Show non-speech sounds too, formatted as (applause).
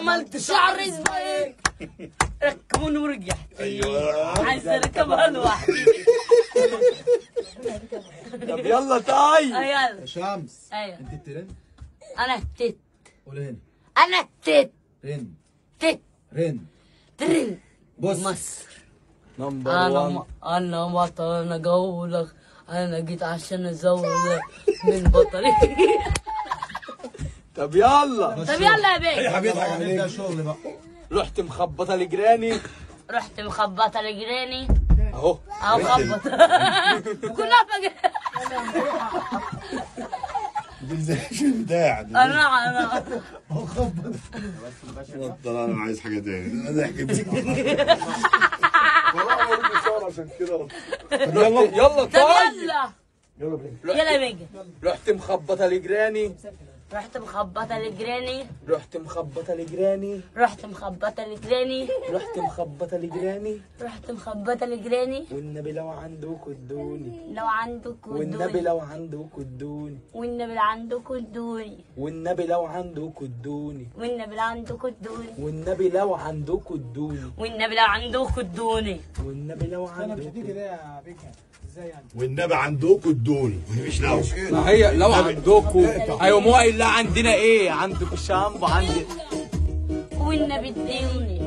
عملت شعر سبايك ركبوني ورجعت أيوه. عايز اركبها لوحدي. طب يلا طيب يلا. شمس أيوه. أنت الترند أنا التت قول هنا. أنا التت رن. تت رن. ترن. بص. مصر. نمبر أنا 1 م... أنا بطل أنا جولك أنا جيت عشان ازولك من بطلي. (laughs) طب يلا. طب يلا يا بيه. حبيبي نبدا شغل بقى. رحت مخبطة لجيراني. رحت مخبطة لجيراني. أهو. أهو خبط (laughs) كلها فجأة دي زي شو البتاع دي أنا أنا. بطل أنا عايز حاجة تاني. أنا ضحك (laughs) عشان كده. يلا. يلا طيب. يلا. يلا بينا. يلا بيجي رحت مخبطة لجيراني. رحت مخبطة لجيراني رحت مخبطة لجيراني رحت مخبطة لجيراني رحت مخبطة لجيراني رحت مخبطة لجيراني والنبي لو عندكوا ادوني. لو والنبي ادوني. لو عندكوا ادوني. والنبي لو عندكم ادوني. والنبي لو عندكوا ادوني. والنبي لو عندكم ادوني. والنبي لو عندكوا ادوني. والنبي لو عندكم ادوني. والنبي لو عندكوا كده يا بيكا؟ إزاي يعني والنبي عندكم ادوني مش لو. ما هي لو عندكوا أيوه مو قايل لا عندنا إيه؟ عندكوا شامبو عندي والنبي ادوني